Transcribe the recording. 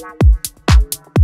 Lá, lá, lá, lá.